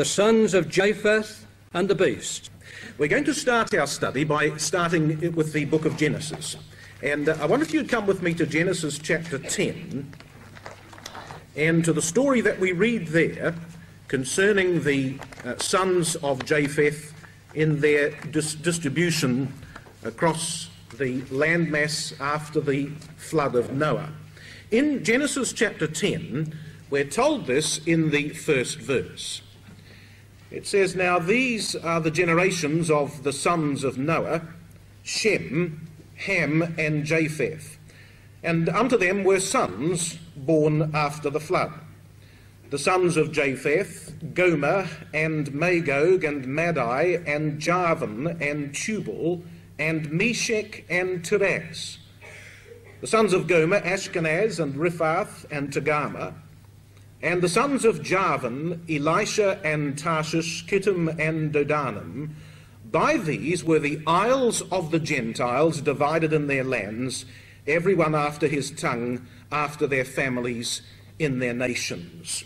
the sons of Japheth and the beast. We're going to start our study by starting with the book of Genesis. And uh, I wonder if you'd come with me to Genesis chapter 10 and to the story that we read there concerning the uh, sons of Japheth in their dis- distribution across the landmass after the flood of Noah. In Genesis chapter 10, we're told this in the first verse. It says, Now these are the generations of the sons of Noah Shem, Ham, and Japheth. And unto them were sons born after the flood. The sons of Japheth, Gomer, and Magog, and Madai, and Javan, and Tubal, and Meshech, and Tiras. The sons of Gomer, Ashkenaz, and Riphath, and Togarmah. And the sons of Javan, Elisha, and Tarshish, Kittim, and Dodanim. By these were the isles of the Gentiles divided in their lands, every one after his tongue, after their families, in their nations.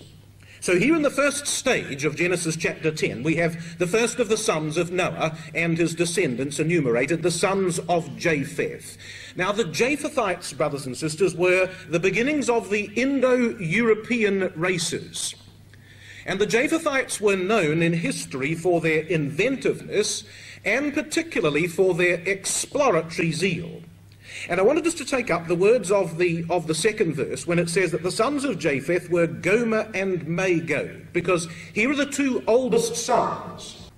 So, here in the first stage of Genesis chapter 10, we have the first of the sons of Noah and his descendants enumerated, the sons of Japheth. Now, the Japhethites, brothers and sisters, were the beginnings of the Indo European races. And the Japhethites were known in history for their inventiveness and particularly for their exploratory zeal. And I wanted us to take up the words of the, of the second verse when it says that the sons of Japheth were Gomer and Magog, because here are the two oldest sons.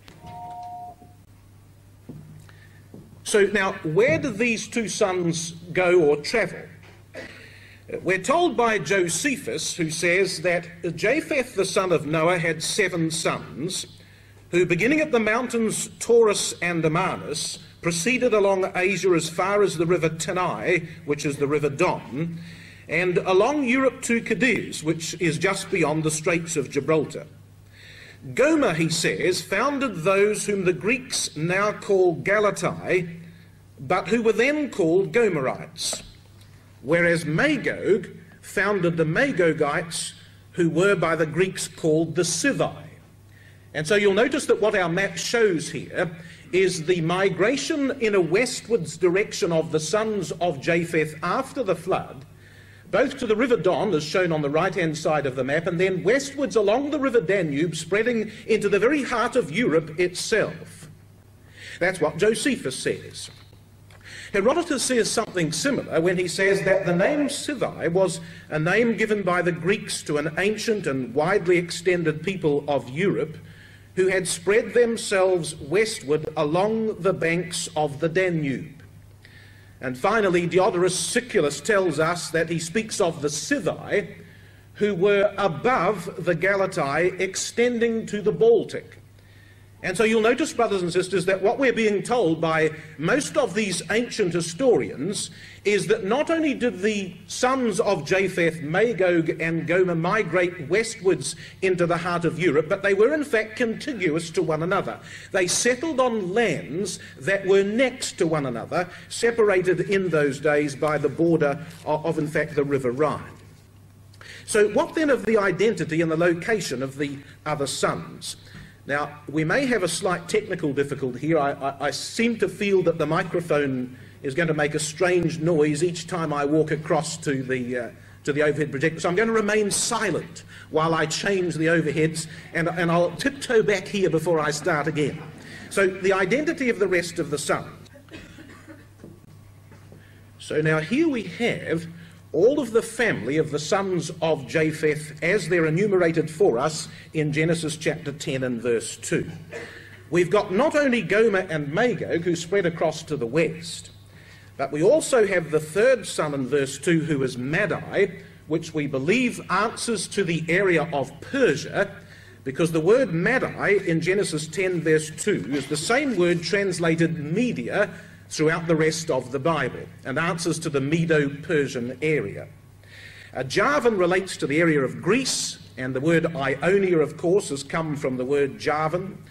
So now, where do these two sons go or travel? We're told by Josephus, who says that Japheth, the son of Noah, had seven sons, who, beginning at the mountains Taurus and Amanus, proceeded along Asia as far as the river Tanai, which is the river Don, and along Europe to Cadiz, which is just beyond the Straits of Gibraltar. Gomer, he says, founded those whom the Greeks now call Galatai, but who were then called Gomerites, whereas Magog founded the Magogites, who were by the Greeks called the Scythi. And so you'll notice that what our map shows here is the migration in a westwards direction of the sons of Japheth after the flood, both to the River Don, as shown on the right hand side of the map, and then westwards along the River Danube, spreading into the very heart of Europe itself. That's what Josephus says. Herodotus says something similar when he says that the name Scythi was a name given by the Greeks to an ancient and widely extended people of Europe who had spread themselves westward along the banks of the Danube. And finally, Diodorus Siculus tells us that he speaks of the Scythi, who were above the Galatai, extending to the Baltic. And so you'll notice, brothers and sisters, that what we're being told by most of these ancient historians is that not only did the sons of Japheth, Magog, and Gomer migrate westwards into the heart of Europe, but they were in fact contiguous to one another. They settled on lands that were next to one another, separated in those days by the border of, of in fact, the River Rhine. So, what then of the identity and the location of the other sons? Now, we may have a slight technical difficulty here. I, I, I, seem to feel that the microphone is going to make a strange noise each time I walk across to the, uh, to the overhead projector. So I'm going to remain silent while I change the overheads, and, and I'll tiptoe back here before I start again. So, the identity of the rest of the sun. So, now here we have all of the family of the sons of Japheth as they're enumerated for us in Genesis chapter 10 and verse 2. We've got not only Gomer and Magog who spread across to the west, but we also have the third son in verse 2 who is Madai, which we believe answers to the area of Persia, because the word Madai in Genesis 10 verse 2 is the same word translated Media throughout the rest of the Bible and answers to the Medo Persian area. Uh, Javan relates to the area of Greece, and the word Ionia, of course, has come from the word Javan.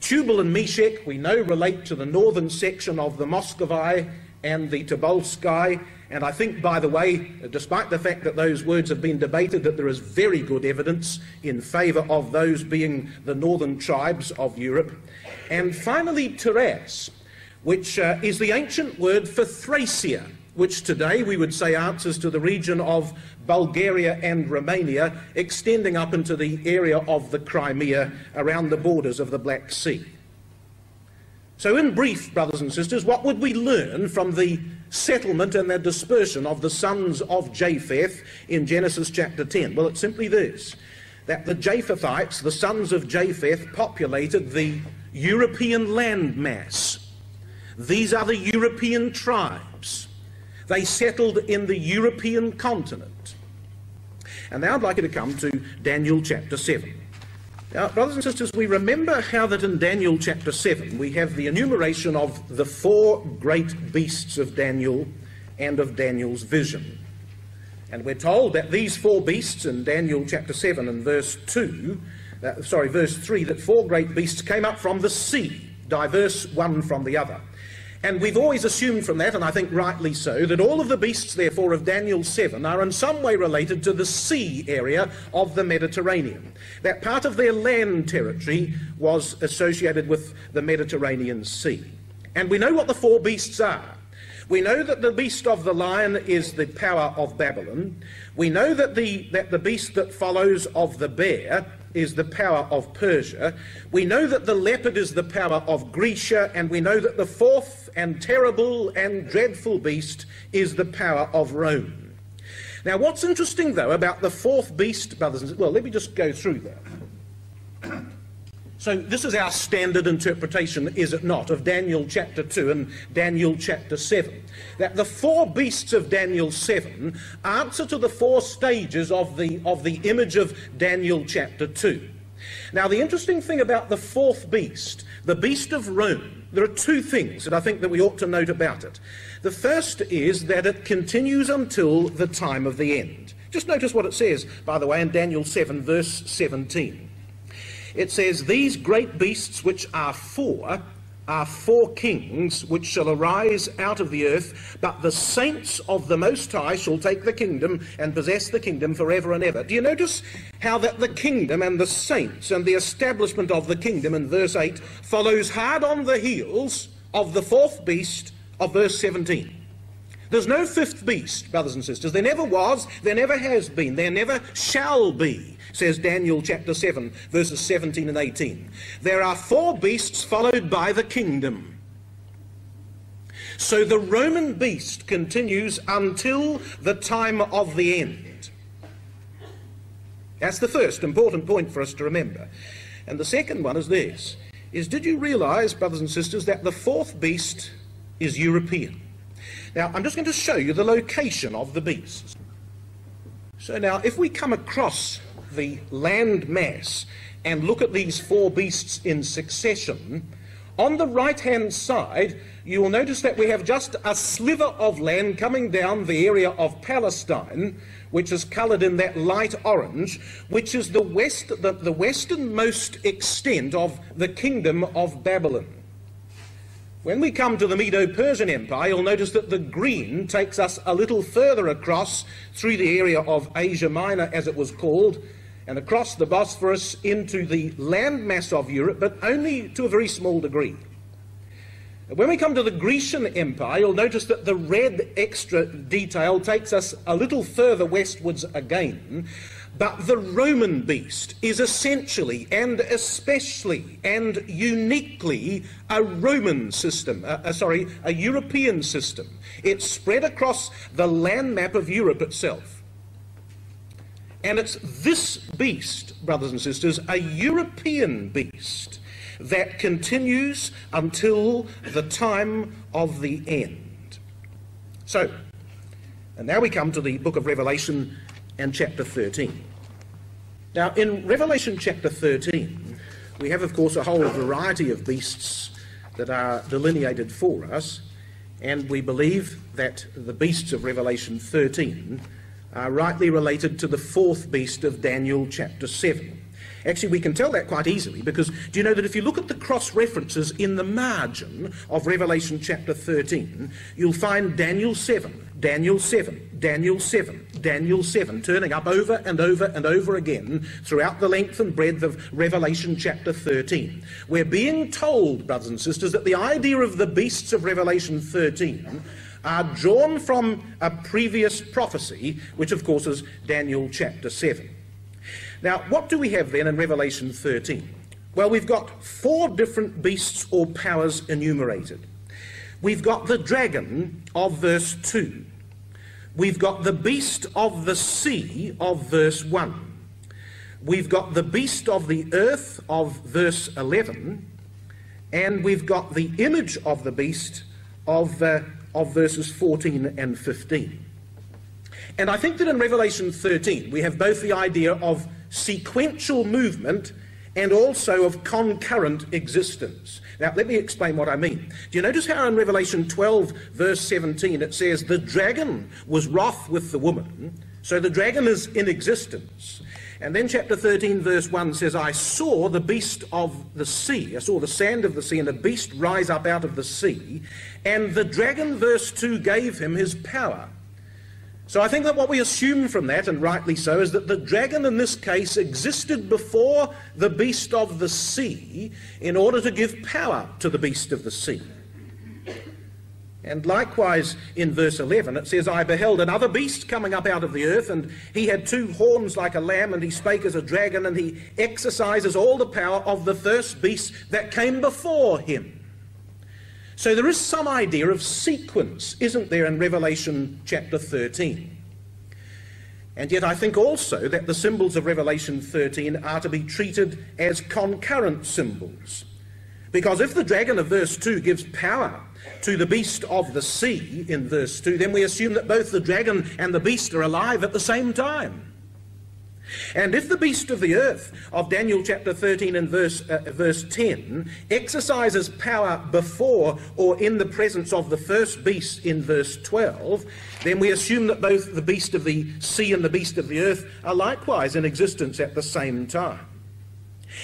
Tubal and Meshech, we know, relate to the northern section of the Muscovite and the Tobolsky. And I think, by the way, despite the fact that those words have been debated, that there is very good evidence in favour of those being the northern tribes of Europe. And finally, Tiras, which uh, is the ancient word for Thracia, which today we would say answers to the region of Bulgaria and Romania, extending up into the area of the Crimea around the borders of the Black Sea. So, in brief, brothers and sisters, what would we learn from the settlement and the dispersion of the sons of Japheth in Genesis chapter 10? Well, it's simply this that the Japhethites, the sons of Japheth, populated the European landmass. These are the European tribes. They settled in the European continent. And now I'd like you to come to Daniel chapter 7. Now, brothers and sisters, we remember how that in Daniel chapter 7 we have the enumeration of the four great beasts of Daniel and of Daniel's vision. And we're told that these four beasts in Daniel chapter 7 and verse 2, uh, sorry, verse 3, that four great beasts came up from the sea, diverse one from the other. And we've always assumed from that, and I think rightly so, that all of the beasts, therefore, of Daniel 7 are in some way related to the sea area of the Mediterranean. That part of their land territory was associated with the Mediterranean Sea. And we know what the four beasts are. We know that the beast of the lion is the power of Babylon. We know that the, that the beast that follows of the bear is the power of Persia. We know that the leopard is the power of Grecia, and we know that the fourth and terrible and dreadful beast is the power of Rome. Now, what's interesting, though, about the fourth beast, brothers and sisters, well, let me just go through that. So, this is our standard interpretation, is it not, of Daniel chapter 2 and Daniel chapter 7. That the four beasts of Daniel 7 answer to the four stages of the, of the image of Daniel chapter 2. Now, the interesting thing about the fourth beast, the beast of Rome, there are two things that I think that we ought to note about it. The first is that it continues until the time of the end. Just notice what it says, by the way, in Daniel 7, verse 17. It says, These great beasts which are four are four kings which shall arise out of the earth, but the saints of the Most High shall take the kingdom and possess the kingdom forever and ever. Do you notice how that the kingdom and the saints and the establishment of the kingdom in verse 8 follows hard on the heels of the fourth beast of verse 17? There's no fifth beast, brothers and sisters. There never was, there never has been, there never shall be says Daniel chapter 7, verses 17 and 18. There are four beasts followed by the kingdom. So the Roman beast continues until the time of the end. That's the first important point for us to remember. And the second one is this is did you realize, brothers and sisters, that the fourth beast is European? Now, I'm just going to show you the location of the beasts. So now, if we come across the land mass and look at these four beasts in succession, on the right hand side, you will notice that we have just a sliver of land coming down the area of Palestine, which is coloured in that light orange, which is the, west, the, the westernmost extent of the kingdom of Babylon. When we come to the Medo Persian Empire, you'll notice that the green takes us a little further across through the area of Asia Minor, as it was called, and across the Bosphorus into the landmass of Europe, but only to a very small degree. When we come to the Grecian Empire, you'll notice that the red extra detail takes us a little further westwards again. But the Roman beast is essentially and especially and uniquely a Roman system, uh, uh, sorry, a European system. It's spread across the land map of Europe itself. And it's this beast, brothers and sisters, a European beast, that continues until the time of the end. So, and now we come to the book of Revelation and chapter 13. Now, in Revelation chapter 13, we have, of course, a whole variety of beasts that are delineated for us, and we believe that the beasts of Revelation 13 are rightly related to the fourth beast of Daniel chapter 7. Actually, we can tell that quite easily because do you know that if you look at the cross references in the margin of Revelation chapter 13, you'll find Daniel 7, Daniel 7, Daniel 7, Daniel 7, turning up over and over and over again throughout the length and breadth of Revelation chapter 13. We're being told, brothers and sisters, that the idea of the beasts of Revelation 13 are drawn from a previous prophecy, which of course is Daniel chapter 7. Now, what do we have then in Revelation 13? Well, we've got four different beasts or powers enumerated. We've got the dragon of verse 2. We've got the beast of the sea of verse 1. We've got the beast of the earth of verse 11. And we've got the image of the beast of, uh, of verses 14 and 15. And I think that in Revelation 13, we have both the idea of sequential movement and also of concurrent existence. Now, let me explain what I mean. Do you notice how in Revelation 12, verse 17, it says, The dragon was wroth with the woman, so the dragon is in existence. And then chapter 13, verse 1 says, I saw the beast of the sea, I saw the sand of the sea, and the beast rise up out of the sea, and the dragon, verse 2, gave him his power. So I think that what we assume from that, and rightly so, is that the dragon in this case existed before the beast of the sea in order to give power to the beast of the sea. And likewise in verse 11 it says, I beheld another beast coming up out of the earth, and he had two horns like a lamb, and he spake as a dragon, and he exercises all the power of the first beast that came before him. So there is some idea of sequence, isn't there, in Revelation chapter 13? And yet I think also that the symbols of Revelation 13 are to be treated as concurrent symbols. Because if the dragon of verse 2 gives power to the beast of the sea in verse 2, then we assume that both the dragon and the beast are alive at the same time. And if the beast of the earth of Daniel chapter 13 and verse, uh, verse 10 exercises power before or in the presence of the first beast in verse 12, then we assume that both the beast of the sea and the beast of the earth are likewise in existence at the same time.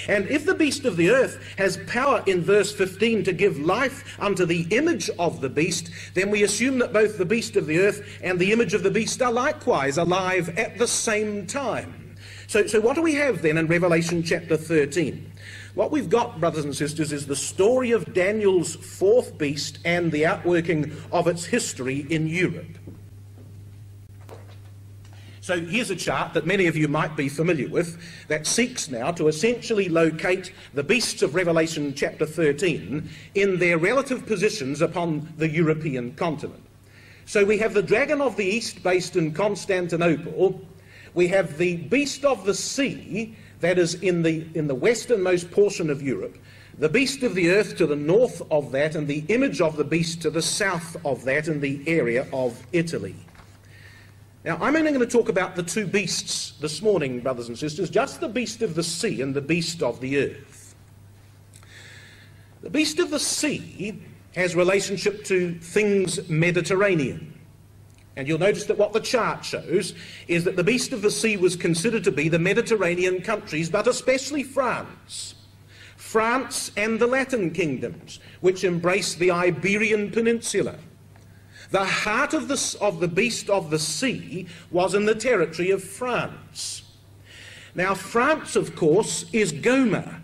And if the beast of the earth has power in verse 15 to give life unto the image of the beast, then we assume that both the beast of the earth and the image of the beast are likewise alive at the same time. So, so what do we have then in Revelation chapter 13? What we've got, brothers and sisters, is the story of Daniel's fourth beast and the outworking of its history in Europe. So here's a chart that many of you might be familiar with that seeks now to essentially locate the beasts of Revelation chapter 13 in their relative positions upon the European continent. So we have the dragon of the east based in Constantinople, we have the beast of the sea, that is in the, in the westernmost portion of Europe, the beast of the earth to the north of that, and the image of the beast to the south of that in the area of Italy. Now, I'm only going to talk about the two beasts this morning, brothers and sisters, just the beast of the sea and the beast of the earth. The beast of the sea has relationship to things Mediterranean. And you'll notice that what the chart shows is that the beast of the sea was considered to be the Mediterranean countries, but especially France. France and the Latin kingdoms, which embrace the Iberian Peninsula. The heart of the, of the beast of the sea was in the territory of France. Now, France, of course, is Gomer.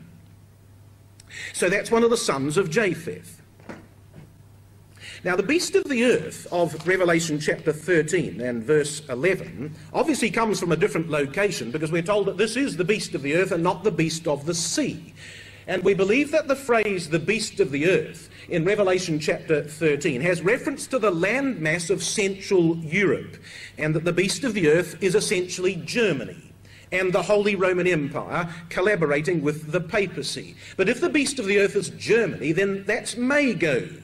So that's one of the sons of Japheth. Now, the beast of the earth of Revelation chapter 13 and verse 11 obviously comes from a different location because we're told that this is the beast of the earth and not the beast of the sea. And we believe that the phrase the beast of the earth in Revelation chapter 13 has reference to the landmass of Central Europe, and that the beast of the earth is essentially Germany and the Holy Roman Empire collaborating with the papacy. But if the beast of the earth is Germany, then that's Magog.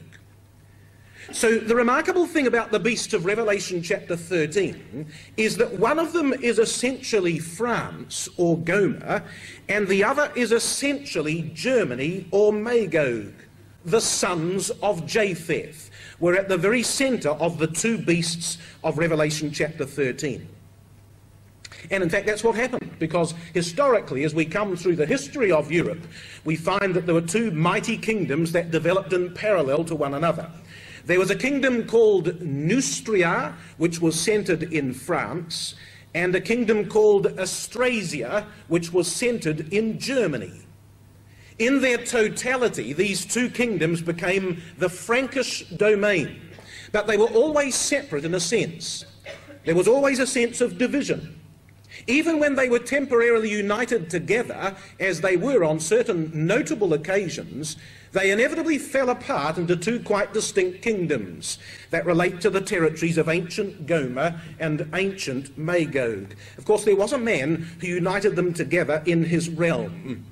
So the remarkable thing about the beast of Revelation chapter 13 is that one of them is essentially France or Gomer, and the other is essentially Germany or Magog, the sons of Japheth. We're at the very center of the two beasts of Revelation chapter 13. And in fact, that's what happened, because historically, as we come through the history of Europe, we find that there were two mighty kingdoms that developed in parallel to one another. There was a kingdom called Neustria, which was centered in France, and a kingdom called Austrasia, which was centered in Germany. In their totality, these two kingdoms became the Frankish domain, but they were always separate in a sense. There was always a sense of division. Even when they were temporarily united together, as they were on certain notable occasions, they inevitably fell apart into two quite distinct kingdoms that relate to the territories of ancient Gomer and ancient Magog. Of course, there was a man who united them together in his realm.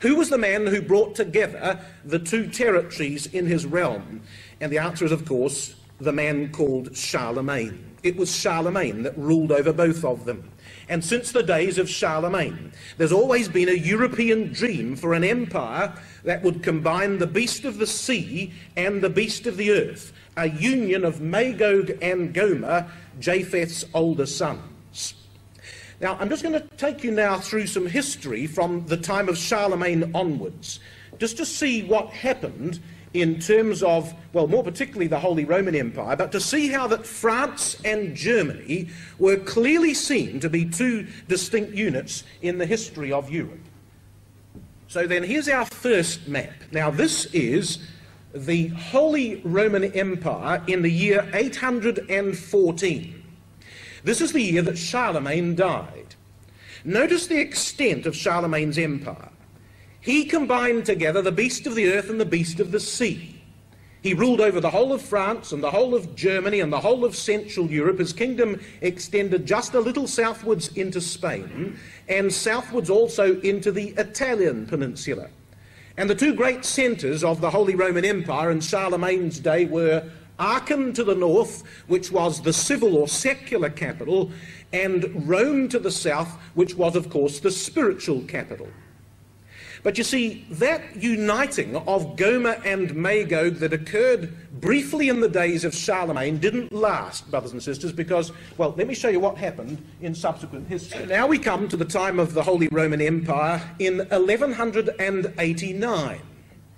Who was the man who brought together the two territories in his realm? And the answer is, of course, the man called Charlemagne. It was Charlemagne that ruled over both of them. And since the days of Charlemagne, there's always been a European dream for an empire that would combine the beast of the sea and the beast of the earth, a union of Magog and Gomer, Japheth's older sons. Now, I'm just going to take you now through some history from the time of Charlemagne onwards, just to see what happened in terms of, well, more particularly the Holy Roman Empire, but to see how that France and Germany were clearly seen to be two distinct units in the history of Europe. So then here's our first map. Now, this is the Holy Roman Empire in the year 814. This is the year that Charlemagne died. Notice the extent of Charlemagne's empire. He combined together the beast of the earth and the beast of the sea. He ruled over the whole of France and the whole of Germany and the whole of Central Europe. His kingdom extended just a little southwards into Spain and southwards also into the Italian peninsula. And the two great centres of the Holy Roman Empire in Charlemagne's day were Aachen to the north, which was the civil or secular capital, and Rome to the south, which was, of course, the spiritual capital. But you see, that uniting of Gomer and Magog that occurred briefly in the days of Charlemagne didn't last, brothers and sisters, because, well, let me show you what happened in subsequent history. Now we come to the time of the Holy Roman Empire in 1189.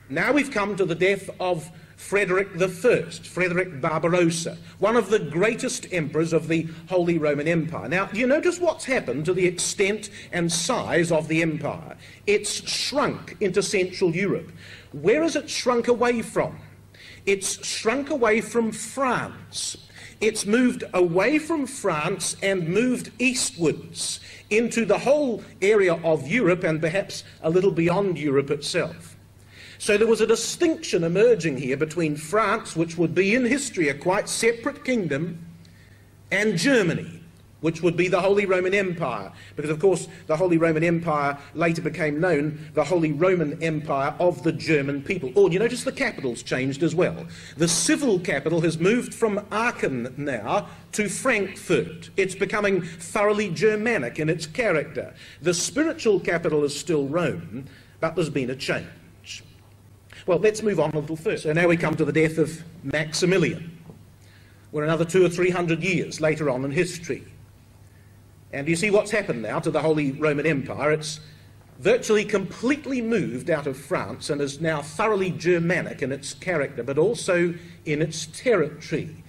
Now we've come to the death of Frederick I, Frederick Barbarossa, one of the greatest emperors of the Holy Roman Empire. Now, do you notice what's happened to the extent and size of the empire? It's shrunk into Central Europe. Where has it shrunk away from? It's shrunk away from France. It's moved away from France and moved eastwards into the whole area of Europe and perhaps a little beyond Europe itself. So there was a distinction emerging here between France, which would be in history a quite separate kingdom, and Germany, which would be the Holy Roman Empire. Because, of course, the Holy Roman Empire later became known the Holy Roman Empire of the German people. Oh, you notice the capital's changed as well. The civil capital has moved from Aachen now to Frankfurt. It's becoming thoroughly Germanic in its character. The spiritual capital is still Rome, but there's been a change. Well, let's move on a little further. So now we come to the death of Maximilian. We're another two or three hundred years later on in history. And you see what's happened now to the Holy Roman Empire? It's virtually completely moved out of France and is now thoroughly Germanic in its character, but also in its territory.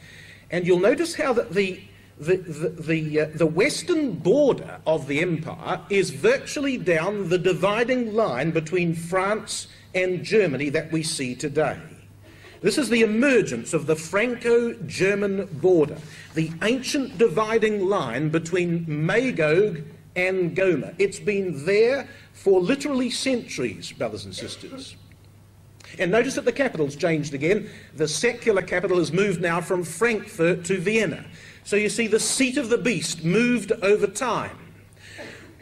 And you'll notice how that the the, the, the, uh, the, western border of the empire is virtually down the dividing line between France and Germany that we see today. This is the emergence of the Franco German border, the ancient dividing line between Magog and Gomer. It's been there for literally centuries, brothers and sisters. And notice that the capital's changed again. The secular capital has moved now from Frankfurt to Vienna. So you see, the seat of the beast moved over time.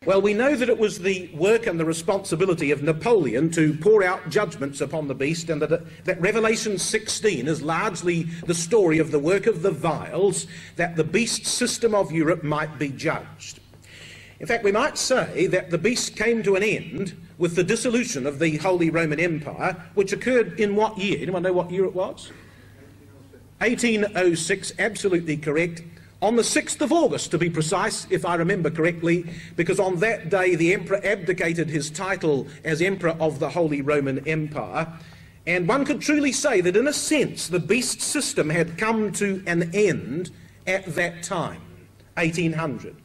Well, we know that it was the work and the responsibility of Napoleon to pour out judgments upon the beast, and that, that Revelation 16 is largely the story of the work of the vials, that the beast system of Europe might be judged. In fact, we might say that the beast came to an end with the dissolution of the Holy Roman Empire, which occurred in what year? Anyone know what year it was? 1806, absolutely correct on the 6th of August, to be precise, if I remember correctly, because on that day the emperor abdicated his title as emperor of the Holy Roman Empire. And one could truly say that, in a sense, the beast system had come to an end at that time, 1800.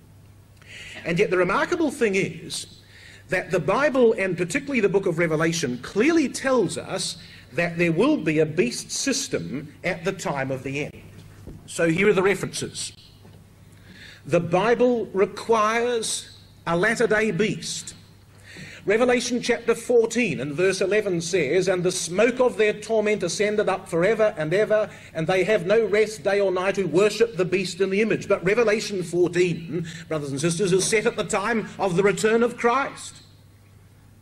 And yet, the remarkable thing is that the Bible, and particularly the book of Revelation, clearly tells us that there will be a beast system at the time of the end. So, here are the references. The Bible requires a latter day beast. Revelation chapter 14 and verse 11 says, And the smoke of their torment ascended up forever and ever, and they have no rest day or night who worship the beast and the image. But Revelation 14, brothers and sisters, is set at the time of the return of Christ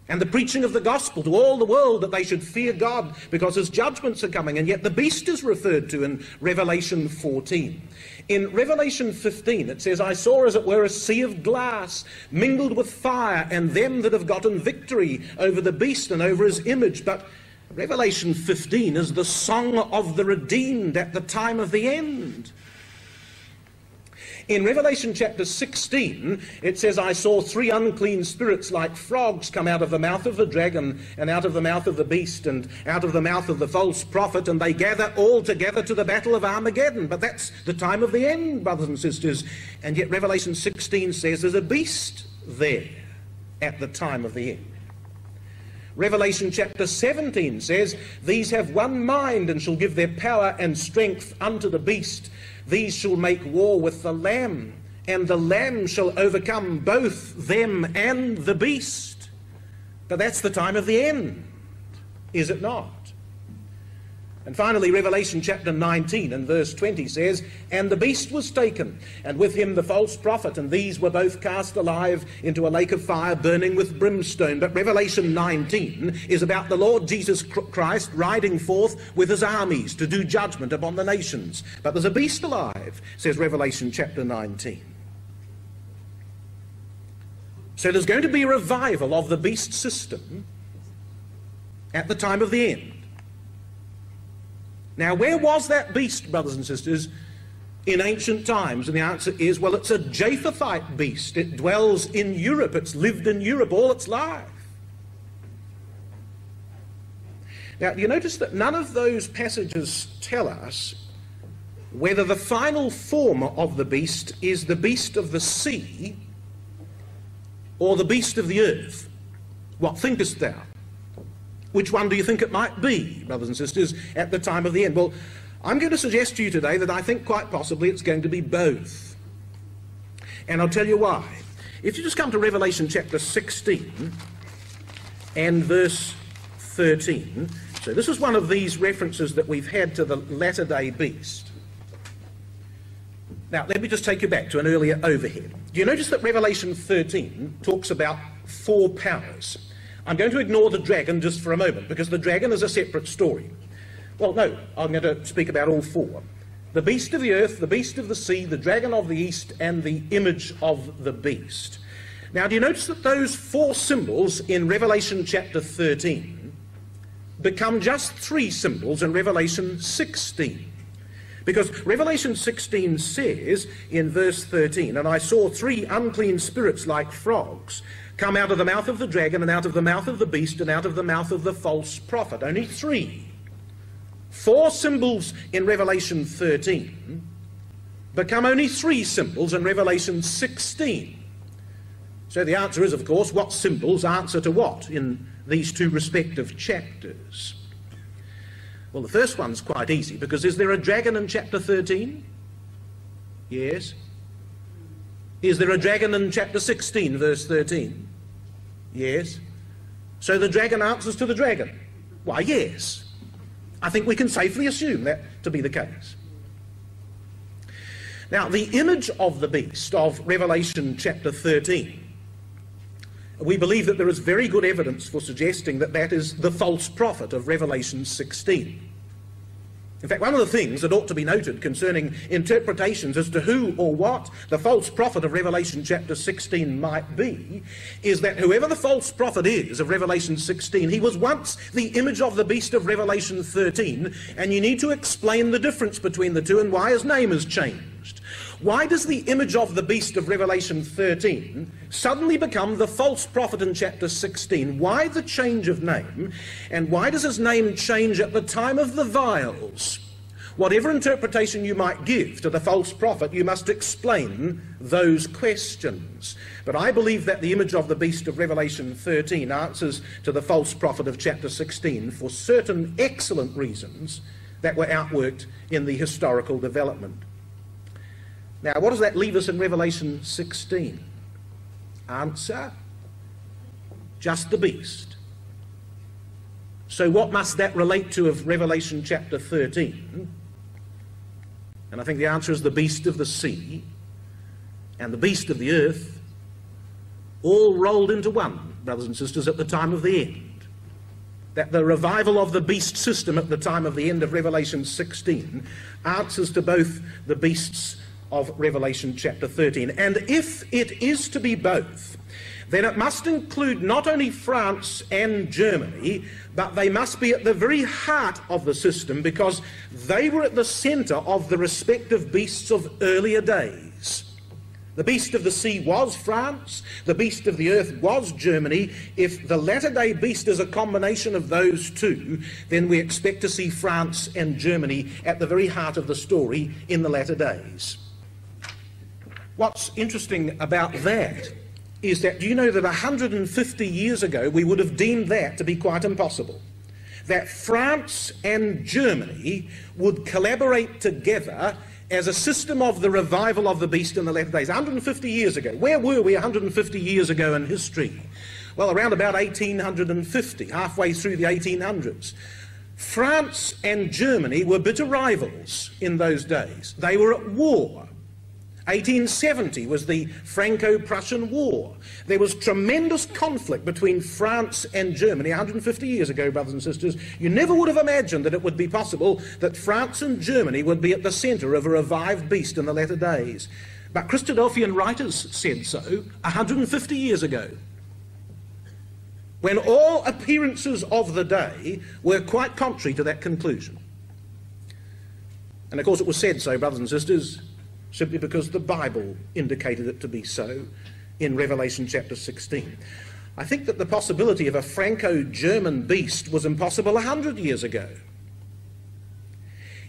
and the preaching of the gospel to all the world that they should fear God because his judgments are coming. And yet the beast is referred to in Revelation 14. In Revelation 15, it says, I saw as it were a sea of glass mingled with fire, and them that have gotten victory over the beast and over his image. But Revelation 15 is the song of the redeemed at the time of the end. In Revelation chapter 16, it says, I saw three unclean spirits like frogs come out of the mouth of the dragon, and out of the mouth of the beast, and out of the mouth of the false prophet, and they gather all together to the battle of Armageddon. But that's the time of the end, brothers and sisters. And yet Revelation 16 says there's a beast there at the time of the end. Revelation chapter 17 says, These have one mind and shall give their power and strength unto the beast these shall make war with the Lamb, and the Lamb shall overcome both them and the beast. But that's the time of the end, is it not? And finally, Revelation chapter 19 and verse 20 says, And the beast was taken, and with him the false prophet, and these were both cast alive into a lake of fire burning with brimstone. But Revelation 19 is about the Lord Jesus Christ riding forth with his armies to do judgment upon the nations. But there's a beast alive, says Revelation chapter 19. So there's going to be a revival of the beast system at the time of the end. Now, where was that beast, brothers and sisters, in ancient times? And the answer is well, it's a Japhethite beast. It dwells in Europe, it's lived in Europe all its life. Now, you notice that none of those passages tell us whether the final form of the beast is the beast of the sea or the beast of the earth. What thinkest thou? Which one do you think it might be, brothers and sisters, at the time of the end? Well, I'm going to suggest to you today that I think quite possibly it's going to be both. And I'll tell you why. If you just come to Revelation chapter 16 and verse 13, so this is one of these references that we've had to the latter day beast. Now, let me just take you back to an earlier overhead. Do you notice that Revelation 13 talks about four powers? I'm going to ignore the dragon just for a moment because the dragon is a separate story. Well, no, I'm going to speak about all four the beast of the earth, the beast of the sea, the dragon of the east, and the image of the beast. Now, do you notice that those four symbols in Revelation chapter 13 become just three symbols in Revelation 16? Because Revelation 16 says in verse 13, And I saw three unclean spirits like frogs come out of the mouth of the dragon, and out of the mouth of the beast, and out of the mouth of the false prophet. Only three. Four symbols in Revelation 13 become only three symbols in Revelation 16. So the answer is, of course, what symbols answer to what in these two respective chapters? Well, the first one's quite easy because is there a dragon in chapter 13? Yes. Is there a dragon in chapter 16, verse 13? Yes. So the dragon answers to the dragon. Why, yes. I think we can safely assume that to be the case. Now, the image of the beast of Revelation chapter 13, we believe that there is very good evidence for suggesting that that is the false prophet of Revelation 16. In fact, one of the things that ought to be noted concerning interpretations as to who or what the false prophet of Revelation chapter 16 might be is that whoever the false prophet is of Revelation 16, he was once the image of the beast of Revelation 13, and you need to explain the difference between the two and why his name has changed. Why does the image of the beast of Revelation 13 suddenly become the false prophet in chapter 16? Why the change of name? And why does his name change at the time of the vials? Whatever interpretation you might give to the false prophet, you must explain those questions. But I believe that the image of the beast of Revelation 13 answers to the false prophet of chapter 16 for certain excellent reasons that were outworked in the historical development. Now, what does that leave us in Revelation 16? Answer just the beast. So, what must that relate to of Revelation chapter 13? And I think the answer is the beast of the sea and the beast of the earth, all rolled into one, brothers and sisters, at the time of the end. That the revival of the beast system at the time of the end of Revelation 16 answers to both the beasts of Revelation chapter 13. And if it is to be both, then it must include not only France and Germany, but they must be at the very heart of the system because they were at the center of the respective beasts of earlier days. The beast of the sea was France, the beast of the earth was Germany. If the latter day beast is a combination of those two, then we expect to see France and Germany at the very heart of the story in the latter days. What's interesting about that is that do you know that 150 years ago we would have deemed that to be quite impossible? That France and Germany would collaborate together as a system of the revival of the beast in the latter days. 150 years ago. Where were we 150 years ago in history? Well, around about 1850, halfway through the 1800s. France and Germany were bitter rivals in those days. They were at war. 1870 was the Franco Prussian War. There was tremendous conflict between France and Germany 150 years ago, brothers and sisters. You never would have imagined that it would be possible that France and Germany would be at the center of a revived beast in the latter days. But Christadelphian writers said so 150 years ago. When all appearances of the day were quite contrary to that conclusion. And of course, it was said so, brothers and sisters, simply because the Bible indicated it to be so in Revelation chapter 16. I think that the possibility of a Franco German beast was impossible a hundred years ago.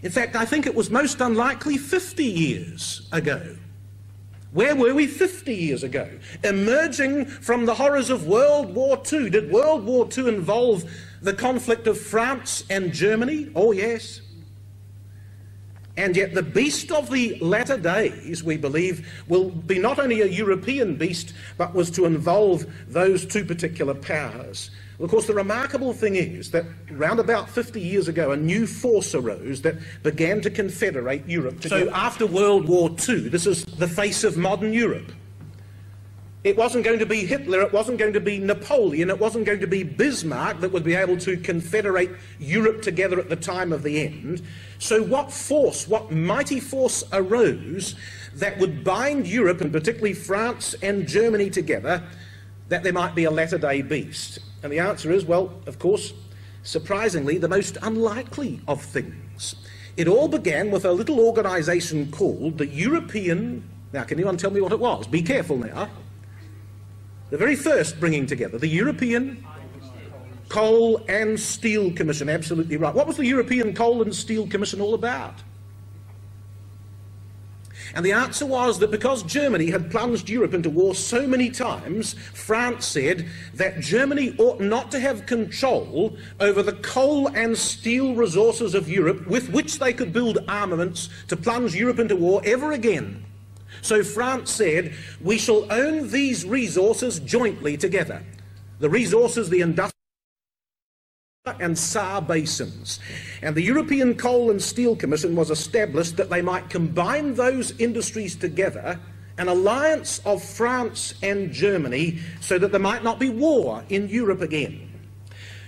In fact, I think it was most unlikely 50 years ago. Where were we 50 years ago? Emerging from the horrors of World War II. Did World War II involve the conflict of France and Germany? Oh, yes. And yet, the beast of the latter days, we believe, will be not only a European beast, but was to involve those two particular powers. Well, of course, the remarkable thing is that round about 50 years ago, a new force arose that began to confederate Europe. Together. So, after World War II, this is the face of modern Europe. It wasn't going to be Hitler, it wasn't going to be Napoleon, it wasn't going to be Bismarck that would be able to confederate Europe together at the time of the end. So, what force, what mighty force arose that would bind Europe, and particularly France and Germany together, that there might be a latter day beast? And the answer is well, of course, surprisingly, the most unlikely of things. It all began with a little organization called the European. Now, can anyone tell me what it was? Be careful now the very first bringing together, the European Coal and Steel Commission. Absolutely right. What was the European Coal and Steel Commission all about? And the answer was that because Germany had plunged Europe into war so many times, France said that Germany ought not to have control over the coal and steel resources of Europe with which they could build armaments to plunge Europe into war ever again. So France said, we shall own these resources jointly together. The resources, the industrial and Saar basins. And the European Coal and Steel Commission was established that they might combine those industries together, an alliance of France and Germany, so that there might not be war in Europe again.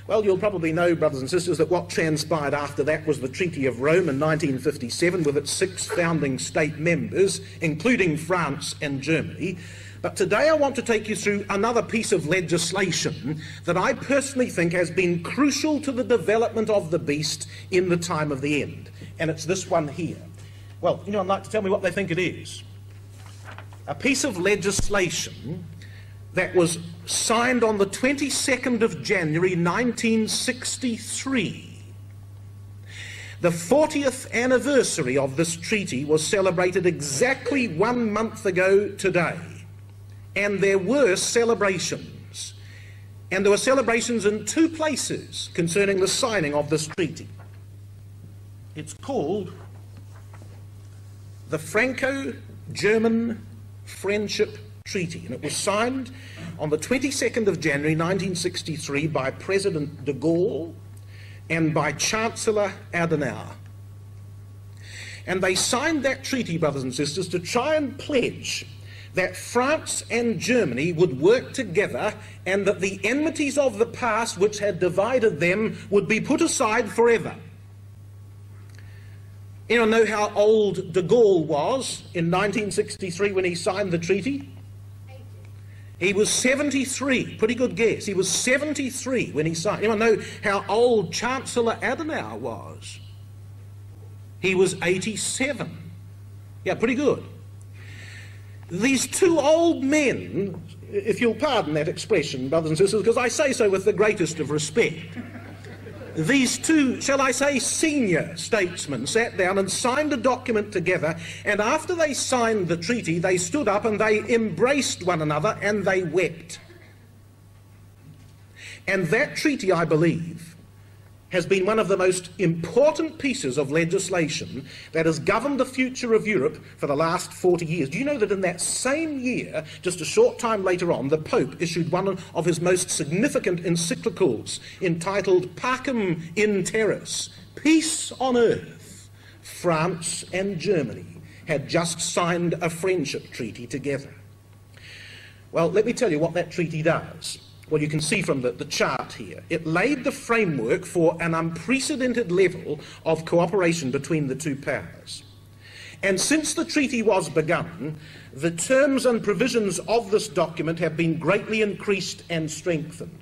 Well, you'll probably know, brothers and sisters, that what transpired after that was the Treaty of Rome in 1957 with its six founding state members, including France and Germany. But today I want to take you through another piece of legislation that I personally think has been crucial to the development of the beast in the time of the end. And it's this one here. Well, anyone like to tell me what they think it is? a piece of legislation that was signed on the 22nd of January 1963. The 40th anniversary of this treaty was celebrated exactly one month ago today. And there were celebrations. And there were celebrations in two places concerning the signing of this treaty. It's called the Franco German Friendship Treaty, and it was signed on the 22nd of January 1963 by President de Gaulle and by Chancellor Adenauer. And they signed that treaty, brothers and sisters, to try and pledge that France and Germany would work together and that the enmities of the past which had divided them would be put aside forever. Anyone know how old de Gaulle was in 1963 when he signed the treaty? He was 73. Pretty good guess. He was 73 when he signed. Anyone know how old Chancellor Adenauer was? He was 87. Yeah, pretty good. These two old men, if you'll pardon that expression, brothers and sisters, because I say so with the greatest of respect these two, shall I say, senior statesmen sat down and signed a document together, and after they signed the treaty, they stood up and they embraced one another and they wept. And that treaty, I believe, has been one of the most important pieces of legislation that has governed the future of Europe for the last 40 years. Do you know that in that same year, just a short time later on, the Pope issued one of his most significant encyclicals entitled Pacem in Terris, Peace on Earth? France and Germany had just signed a friendship treaty together. Well, let me tell you what that treaty does. Well, you can see from the, the chart here, it laid the framework for an unprecedented level of cooperation between the two powers. And since the treaty was begun, the terms and provisions of this document have been greatly increased and strengthened.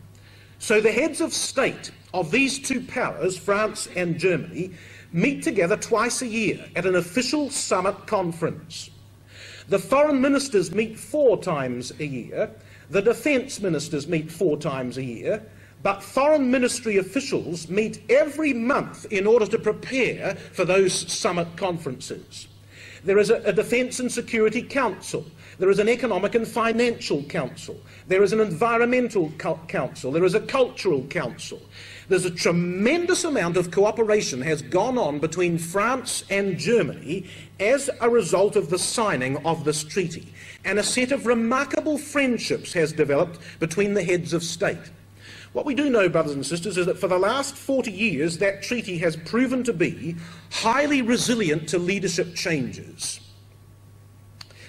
So the heads of state of these two powers, France and Germany, meet together twice a year at an official summit conference. The foreign ministers meet four times a year, the defence ministers meet four times a year, but foreign ministry officials meet every month in order to prepare for those summit conferences. There is a, a Defence and Security Council. There is an Economic and Financial Council. There is an Environmental Council. There is a Cultural Council. There's a tremendous amount of cooperation has gone on between France and Germany as a result of the signing of this treaty. And a set of remarkable friendships has developed between the heads of state. What we do know, brothers and sisters, is that for the last 40 years, that treaty has proven to be highly resilient to leadership changes.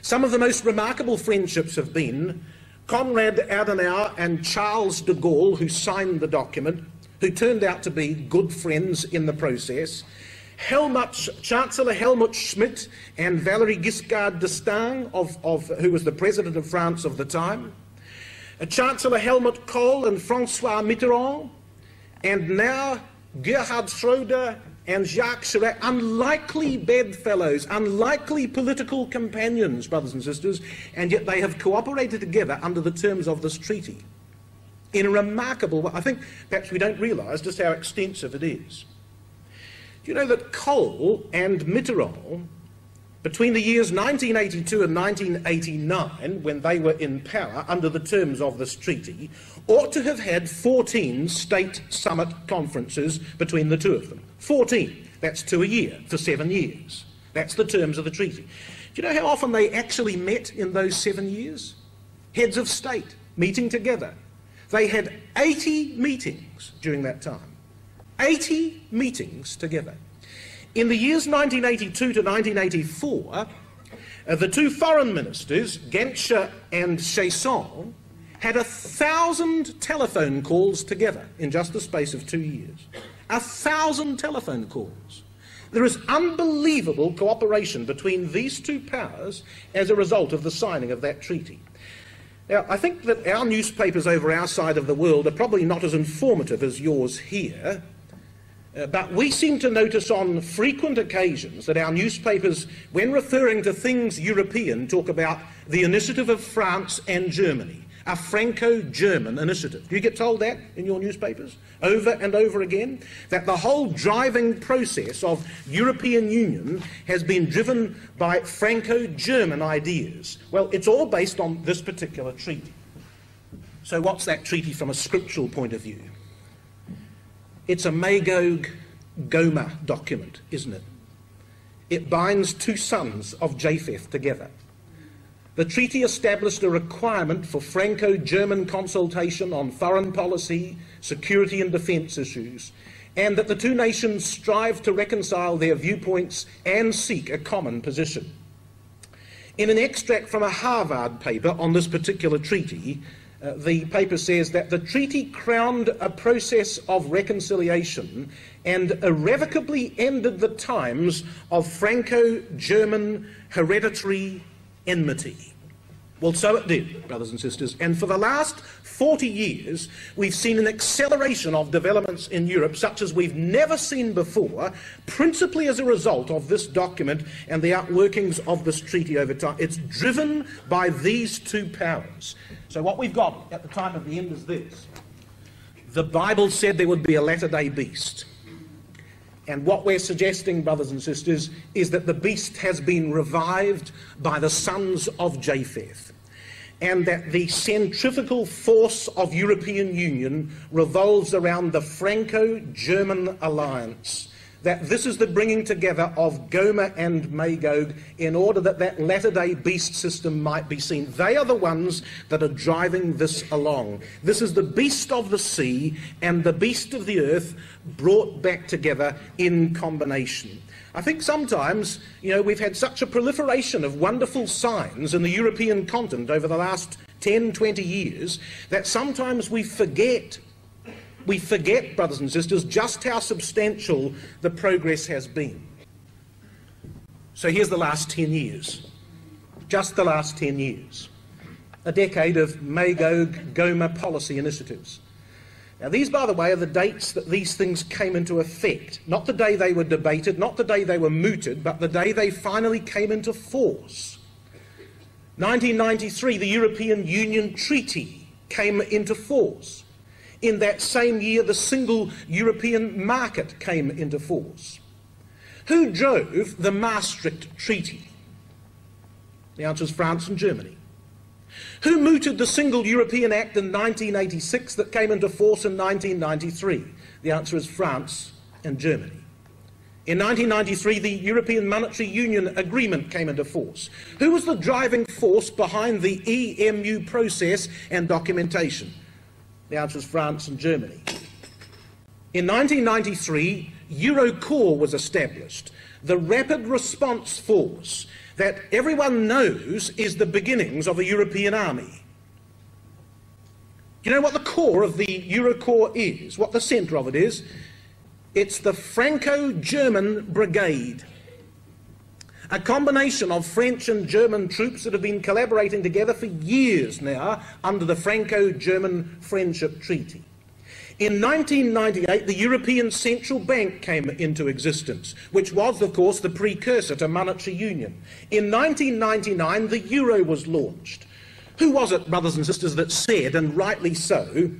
Some of the most remarkable friendships have been Konrad Adenauer and Charles de Gaulle, who signed the document, who turned out to be good friends in the process. Helmut, Chancellor Helmut Schmidt and Valéry Giscard d'Estaing, of, of, who was the president of France of the time. Uh, Chancellor Helmut Kohl and Francois Mitterrand. And now Gerhard Schroeder and Jacques Chirac, unlikely bedfellows, unlikely political companions, brothers and sisters, and yet they have cooperated together under the terms of this treaty in a remarkable way. I think perhaps we don't realise just how extensive it is. Do you know that Kohl and Mitterrand, between the years 1982 and 1989, when they were in power under the terms of this treaty, ought to have had 14 state summit conferences between the two of them? 14. That's two a year for seven years. That's the terms of the treaty. Do you know how often they actually met in those seven years? Heads of state meeting together they had 80 meetings during that time. 80 meetings together. In the years 1982 to 1984, uh, the two foreign ministers, Genscher and Cheysson, had a thousand telephone calls together in just the space of two years. A thousand telephone calls. There is unbelievable cooperation between these two powers as a result of the signing of that treaty. Now, I think that our newspapers over our side of the world are probably not as informative as yours here. Uh, but we seem to notice on frequent occasions that our newspapers, when referring to things European, talk about the initiative of France and Germany, a Franco German initiative. Do you get told that in your newspapers over and over again? That the whole driving process of European Union has been driven by Franco German ideas. Well, it's all based on this particular treaty. So, what's that treaty from a scriptural point of view? It's a Magog Gomer document, isn't it? It binds two sons of Japheth together. The treaty established a requirement for Franco German consultation on foreign policy, security, and defence issues, and that the two nations strive to reconcile their viewpoints and seek a common position. In an extract from a Harvard paper on this particular treaty, uh, the paper says that the treaty crowned a process of reconciliation and irrevocably ended the times of Franco German hereditary enmity. Well, so it did, brothers and sisters. And for the last 40 years, we've seen an acceleration of developments in Europe such as we've never seen before, principally as a result of this document and the outworkings of this treaty over time. It's driven by these two powers. So, what we've got at the time of the end is this the Bible said there would be a latter day beast. And what we're suggesting, brothers and sisters, is that the beast has been revived by the sons of Japheth. And that the centrifugal force of European Union revolves around the Franco German alliance that this is the bringing together of Gomer and Magog in order that that latter day beast system might be seen. They are the ones that are driving this along. This is the beast of the sea and the beast of the earth brought back together in combination. I think sometimes, you know, we've had such a proliferation of wonderful signs in the European continent over the last 10, 20 years that sometimes we forget we forget, brothers and sisters, just how substantial the progress has been. So here's the last 10 years. Just the last 10 years. A decade of Magog Gomer policy initiatives. Now, these, by the way, are the dates that these things came into effect. Not the day they were debated, not the day they were mooted, but the day they finally came into force. 1993, the European Union Treaty came into force. In that same year, the single European market came into force. Who drove the Maastricht Treaty? The answer is France and Germany. Who mooted the Single European Act in 1986 that came into force in 1993? The answer is France and Germany. In 1993, the European Monetary Union Agreement came into force. Who was the driving force behind the EMU process and documentation? The answer is France and Germany. In 1993, Eurocorps was established, the rapid response force that everyone knows is the beginnings of a European army. Do you know what the core of the Eurocorps is? What the centre of it is? It's the Franco German Brigade a combination of French and German troops that have been collaborating together for years now under the Franco German Friendship Treaty. In 1998, the European Central Bank came into existence, which was, of course, the precursor to monetary union. In 1999, the euro was launched. Who was it, brothers and sisters, that said, and rightly so,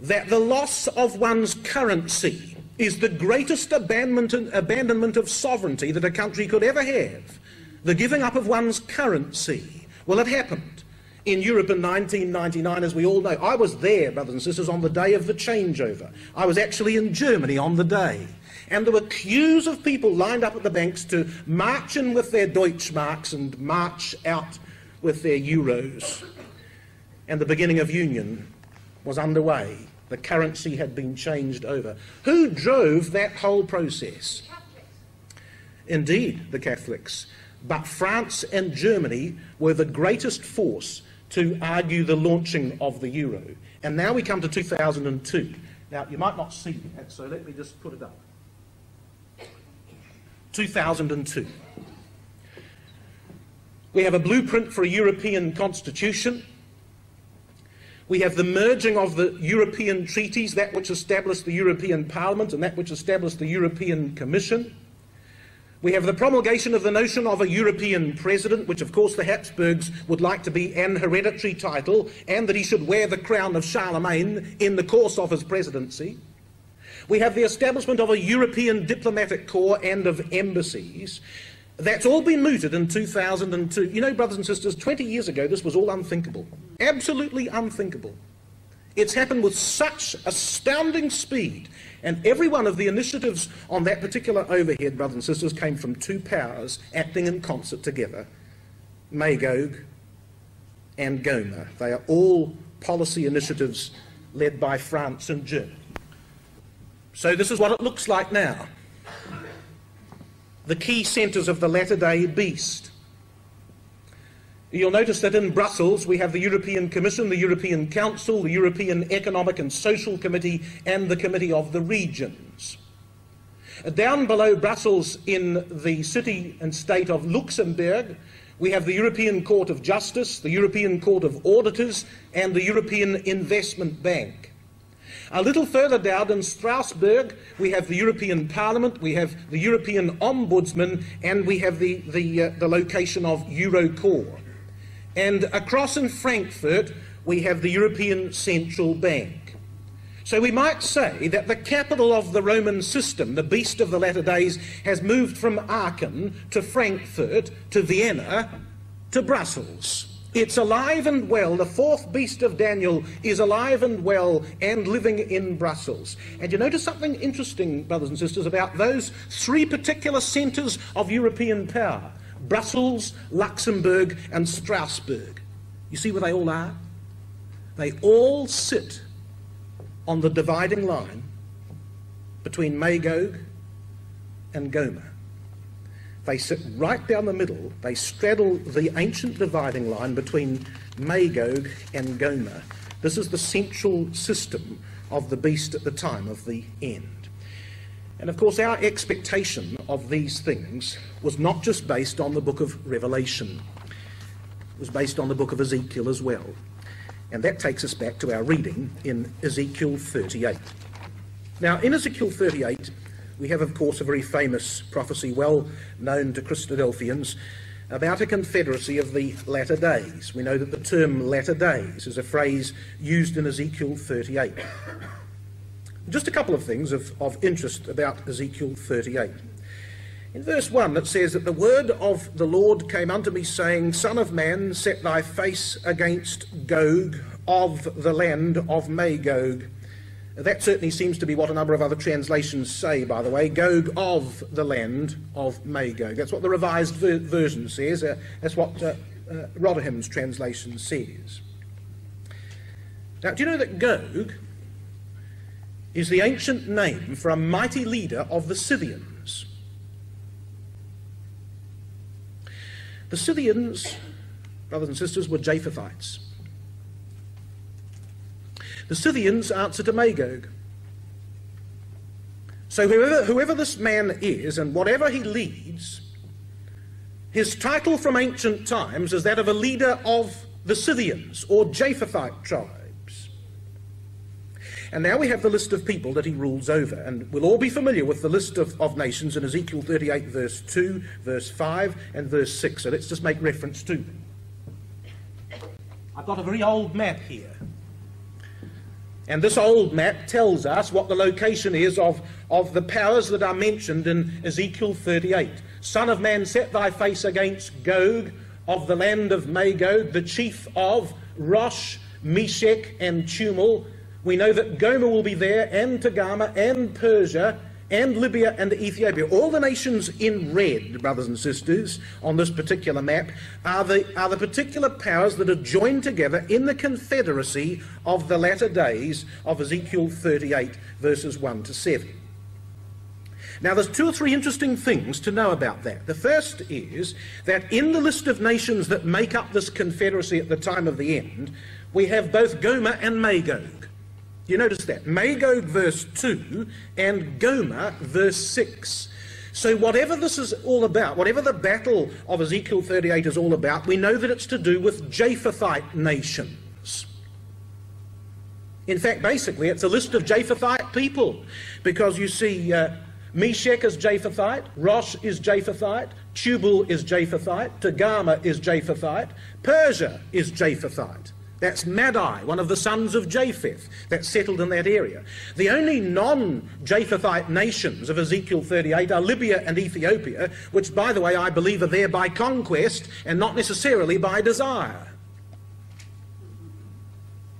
that the loss of one's currency is the greatest abandonment of sovereignty that a country could ever have. The giving up of one's currency. Well, it happened in Europe in 1999, as we all know. I was there, brothers and sisters, on the day of the changeover. I was actually in Germany on the day. And there were queues of people lined up at the banks to march in with their Deutschmarks and march out with their euros. And the beginning of union was underway. The currency had been changed over. Who drove that whole process? Indeed, the Catholics. But France and Germany were the greatest force to argue the launching of the euro. And now we come to 2002. Now, you might not see that, so let me just put it up. 2002. We have a blueprint for a European constitution. We have the merging of the European treaties, that which established the European Parliament and that which established the European Commission. We have the promulgation of the notion of a European president, which of course the Habsburgs would like to be an hereditary title, and that he should wear the crown of Charlemagne in the course of his presidency. We have the establishment of a European diplomatic corps and of embassies. That's all been mooted in 2002. You know, brothers and sisters, 20 years ago this was all unthinkable. Absolutely unthinkable. It's happened with such astounding speed, and every one of the initiatives on that particular overhead, brothers and sisters, came from two powers acting in concert together Magog and Gomer. They are all policy initiatives led by France and Germany. So, this is what it looks like now the key centres of the latter day beast. You'll notice that in Brussels we have the European Commission, the European Council, the European Economic and Social Committee, and the Committee of the Regions. Down below Brussels in the city and state of Luxembourg, we have the European Court of Justice, the European Court of Auditors, and the European Investment Bank. A little further down in Strasbourg, we have the European Parliament, we have the European Ombudsman, and we have the, the, uh, the location of Eurocorps. And across in Frankfurt, we have the European Central Bank. So we might say that the capital of the Roman system, the beast of the latter days, has moved from Aachen to Frankfurt to Vienna to Brussels. It's alive and well. The fourth beast of Daniel is alive and well and living in Brussels. And you notice something interesting, brothers and sisters, about those three particular centres of European power Brussels, Luxembourg, and Strasbourg. You see where they all are? They all sit on the dividing line between Magog and Gomer. They sit right down the middle. They straddle the ancient dividing line between Magog and Gomer. This is the central system of the beast at the time of the end. And of course, our expectation of these things was not just based on the book of Revelation, it was based on the book of Ezekiel as well. And that takes us back to our reading in Ezekiel 38. Now, in Ezekiel 38, we have, of course, a very famous prophecy, well known to Christadelphians, about a confederacy of the latter days. We know that the term latter days is a phrase used in Ezekiel 38. Just a couple of things of, of interest about Ezekiel 38. In verse 1, it says that the word of the Lord came unto me, saying, Son of man, set thy face against Gog of the land of Magog that certainly seems to be what a number of other translations say, by the way. Gog of the land of Magog. That's what the Revised ver- Version says. Uh, that's what uh, uh, translation says. Now, do you know that Gog is the ancient name for a mighty leader of the Scythians? The Scythians, brothers and sisters, were Japhethites. The Scythians answer to Magog. So whoever, whoever this man is and whatever he leads, his title from ancient times is that of a leader of the Scythians or Japhethite tribes. And now we have the list of people that he rules over. And we'll all be familiar with the list of, of nations in Ezekiel 38, verse 2, verse 5, and verse 6. So let's just make reference to them. I've got a very old map here. And this old map tells us what the location is of, of the powers that are mentioned in Ezekiel 38. Son of man, set thy face against Gog of the land of Magog, the chief of Rosh, Meshech, and Tubal. We know that Gomer will be there, and Togarmah, and Persia, and Libya and Ethiopia, all the nations in red, brothers and sisters, on this particular map, are the, are the particular powers that are joined together in the confederacy of the latter days of Ezekiel 38, verses 1 to 7. Now, there's two or three interesting things to know about that. The first is that in the list of nations that make up this confederacy at the time of the end, we have both Gomer and Magog. You notice that? Magog, verse 2, and Gomer, verse 6. So, whatever this is all about, whatever the battle of Ezekiel 38 is all about, we know that it's to do with Japhethite nations. In fact, basically, it's a list of Japhethite people because you see uh, Meshech is Japhethite, Rosh is Japhethite, Tubal is Japhethite, Togarmah is Japhethite, Persia is Japhethite. That's Madai, one of the sons of Japheth, that settled in that area. The only non Japhethite nations of Ezekiel 38 are Libya and Ethiopia, which, by the way, I believe are there by conquest and not necessarily by desire.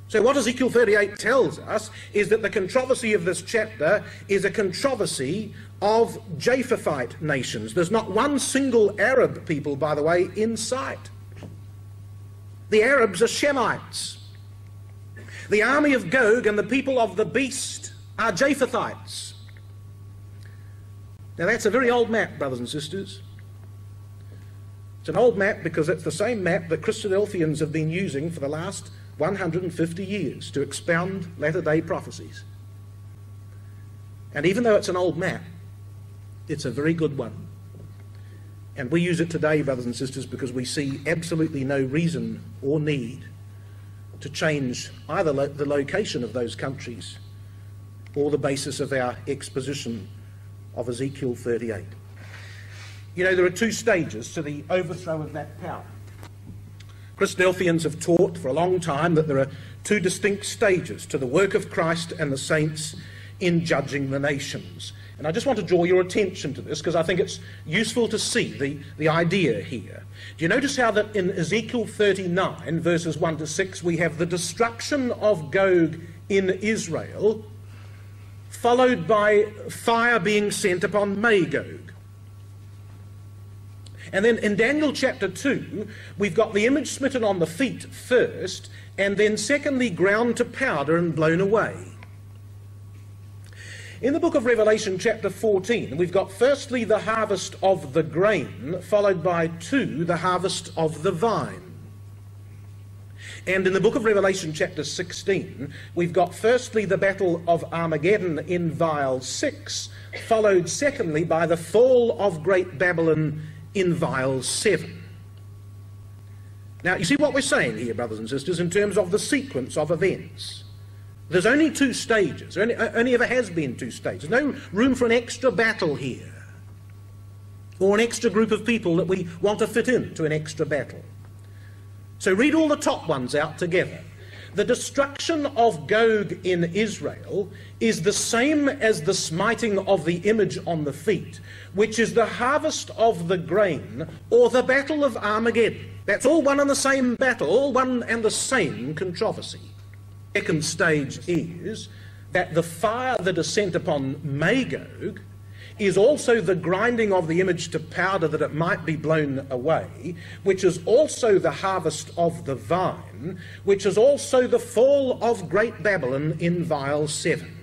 So, what Ezekiel 38 tells us is that the controversy of this chapter is a controversy of Japhethite nations. There's not one single Arab people, by the way, in sight. The Arabs are Shemites. The army of Gog and the people of the beast are Japhethites. Now, that's a very old map, brothers and sisters. It's an old map because it's the same map that Christadelphians have been using for the last 150 years to expound latter day prophecies. And even though it's an old map, it's a very good one. And we use it today, brothers and sisters, because we see absolutely no reason or need to change either lo- the location of those countries or the basis of our exposition of Ezekiel 38. You know, there are two stages to the overthrow of that power. Christadelphians have taught for a long time that there are two distinct stages to the work of Christ and the saints in judging the nations. And I just want to draw your attention to this because I think it's useful to see the, the idea here. Do you notice how that in Ezekiel 39, verses 1 to 6, we have the destruction of Gog in Israel, followed by fire being sent upon Magog? And then in Daniel chapter 2, we've got the image smitten on the feet first, and then secondly, ground to powder and blown away. In the book of Revelation, chapter 14, we've got firstly the harvest of the grain, followed by two, the harvest of the vine. And in the book of Revelation, chapter 16, we've got firstly the battle of Armageddon in vial 6, followed secondly by the fall of Great Babylon in vial 7. Now, you see what we're saying here, brothers and sisters, in terms of the sequence of events. There's only two stages. There only, only ever has been two stages. There's no room for an extra battle here. Or an extra group of people that we want to fit into an extra battle. So read all the top ones out together. The destruction of Gog in Israel is the same as the smiting of the image on the feet, which is the harvest of the grain or the battle of Armageddon. That's all one and the same battle, all one and the same controversy. Second stage is that the fire that is sent upon Magog is also the grinding of the image to powder that it might be blown away, which is also the harvest of the vine, which is also the fall of great Babylon in vial 7.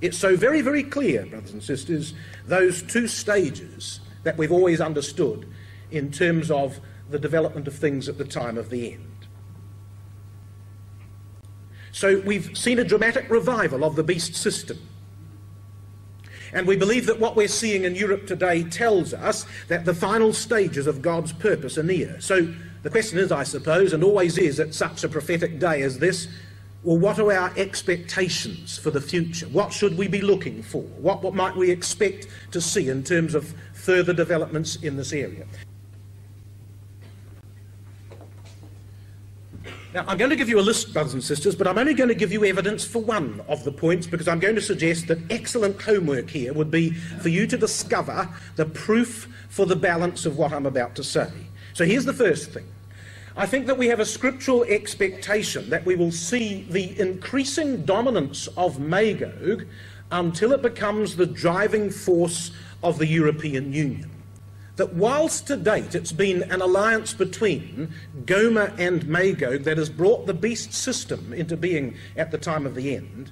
It's so very, very clear, brothers and sisters, those two stages that we've always understood in terms of the development of things at the time of the end. So we've seen a dramatic revival of the beast system. And we believe that what we're seeing in Europe today tells us that the final stages of God's purpose are near. So the question is, I suppose, and always is at such a prophetic day as this, well, what are our expectations for the future? What should we be looking for? What, what might we expect to see in terms of further developments in this area? Now, I'm going to give you a list, brothers and sisters, but I'm only going to give you evidence for one of the points because I'm going to suggest that excellent homework here would be for you to discover the proof for the balance of what I'm about to say. So here's the first thing. I think that we have a scriptural expectation that we will see the increasing dominance of Magog until it becomes the driving force of the European Union that whilst to date it's been an alliance between Gomer and Magog that has brought the beast system into being at the time of the end,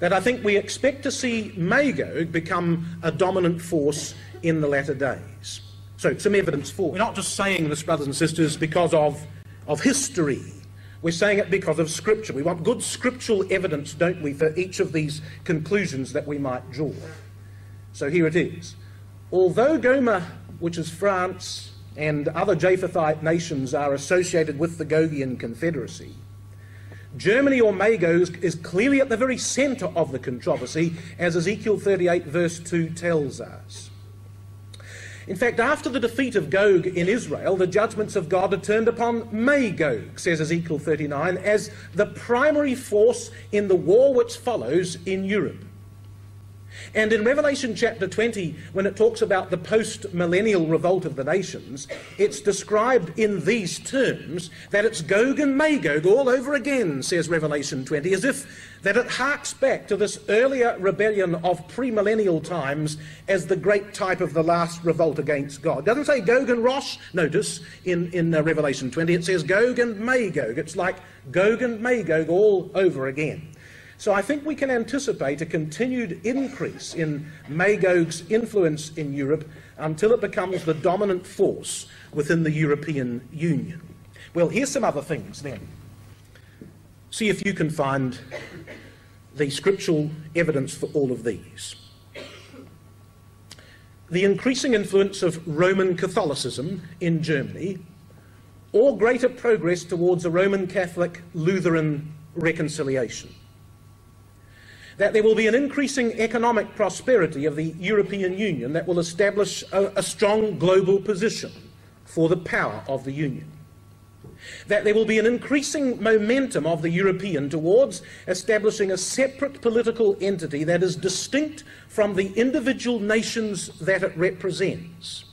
that I think we expect to see Magog become a dominant force in the latter days. So, some evidence for. We're not just saying this, brothers and sisters, because of, of history. We're saying it because of Scripture. We want good scriptural evidence, don't we, for each of these conclusions that we might draw. So here it is. Although Gomer which is France and other Japhethite nations are associated with the Gogian Confederacy, Germany or Magog is clearly at the very centre of the controversy, as Ezekiel 38, verse 2 tells us. In fact, after the defeat of Gog in Israel, the judgments of God are turned upon Magog, says Ezekiel 39, as the primary force in the war which follows in Europe. And in Revelation chapter 20, when it talks about the post millennial revolt of the nations, it's described in these terms that it's Gog and Magog all over again, says Revelation 20, as if that it harks back to this earlier rebellion of premillennial times as the great type of the last revolt against God. It doesn't say Gog and Rosh, notice, in, in uh, Revelation 20, it says Gog and Magog. It's like Gog and Magog all over again. So I think we can anticipate a continued increase in Magog's influence in Europe until it becomes the dominant force within the European Union. Well, here's some other things then. See if you can find the scriptural evidence for all of these. The increasing influence of Roman Catholicism in Germany, or greater progress towards a Roman Catholic Lutheran reconciliation that there will be an increasing economic prosperity of the European Union that will establish a, a, strong global position for the power of the Union. That there will be an increasing momentum of the European towards establishing a separate political entity that is distinct from the individual nations that it represents.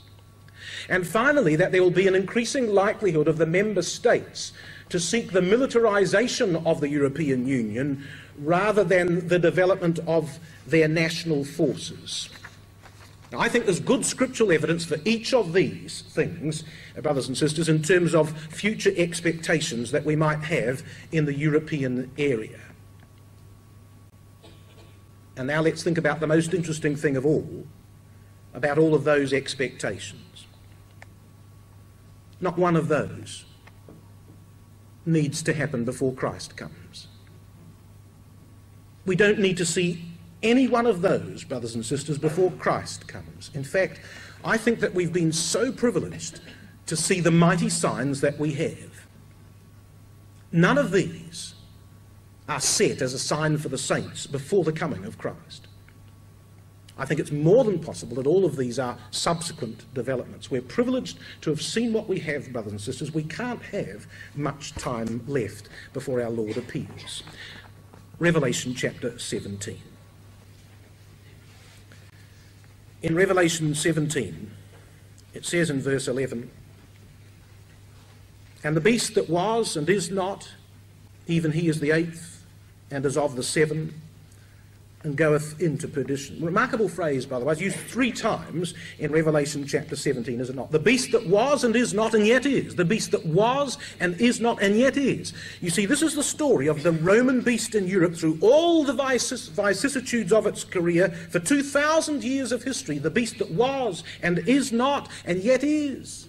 And finally, that there will be an increasing likelihood of the member states to seek the militarization of the European Union rather than the development of their national forces. Now, I think there's good scriptural evidence for each of these things, uh, brothers and sisters, in terms of future expectations that we might have in the European area. And now let's think about the most interesting thing of all, about all of those expectations. Not one of those needs to happen before Christ comes. We don't need to see any one of those, brothers and sisters, before Christ comes. In fact, I think that we've been so privileged to see the mighty signs that we have. None of these are set as a sign for the saints before the coming of Christ. I think it's more than possible that all of these are subsequent developments. We're privileged to have seen what we have, brothers and sisters. We can't have much time left before our Lord appears. Revelation chapter 17. In Revelation 17, it says in verse 11, And the beast that was and is not, even he is the eighth, and is of the seven, and goeth into perdition. Remarkable phrase, by the way. It's used three times in Revelation chapter 17, is it not? The beast that was and is not and yet is. The beast that was and is not and yet is. You see, this is the story of the Roman beast in Europe through all the vicissitudes of its career for 2,000 years of history. The beast that was and is not and yet is.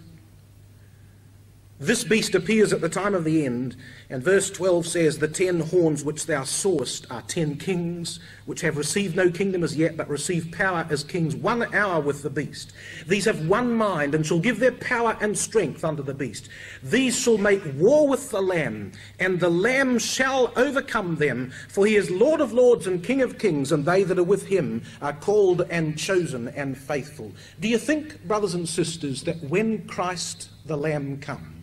This beast appears at the time of the end, and verse 12 says, The ten horns which thou sawest are ten kings, which have received no kingdom as yet, but receive power as kings one hour with the beast. These have one mind, and shall give their power and strength unto the beast. These shall make war with the Lamb, and the Lamb shall overcome them, for he is Lord of lords and King of kings, and they that are with him are called and chosen and faithful. Do you think, brothers and sisters, that when Christ the Lamb comes,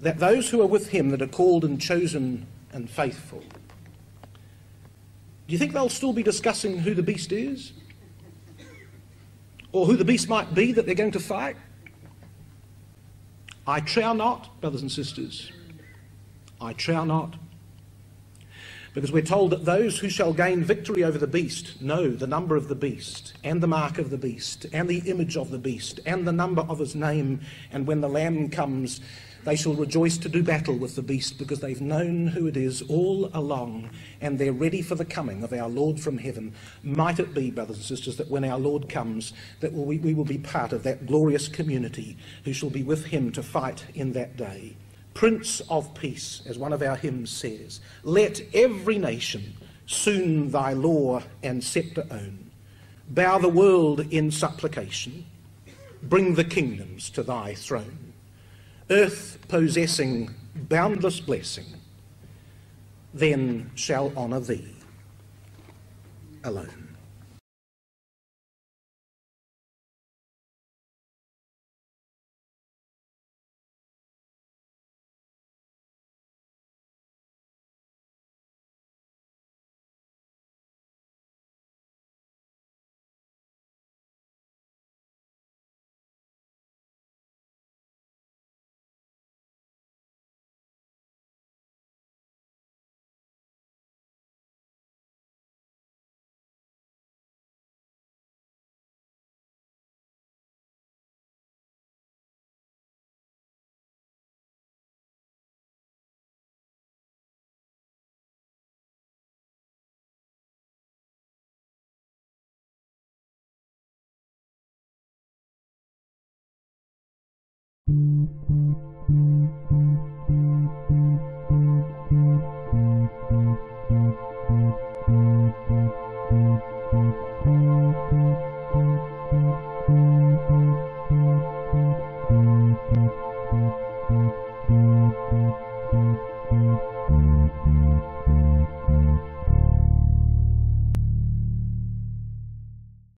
that those who are with him that are called and chosen and faithful, do you think they'll still be discussing who the beast is? Or who the beast might be that they're going to fight? I trow not, brothers and sisters. I trow not. Because we're told that those who shall gain victory over the beast know the number of the beast, and the mark of the beast, and the image of the beast, and the number of his name. And when the Lamb comes, they shall rejoice to do battle with the beast because they've known who it is all along and they're ready for the coming of our Lord from heaven. Might it be, brothers and sisters, that when our Lord comes, that we, we will be part of that glorious community who shall be with him to fight in that day. Prince of Peace, as one of our hymns says, let every nation soon thy law and sceptre own. Bow the world in supplication, bring the kingdoms to thy throne. Earth possessing boundless blessing, then shall honour thee alone.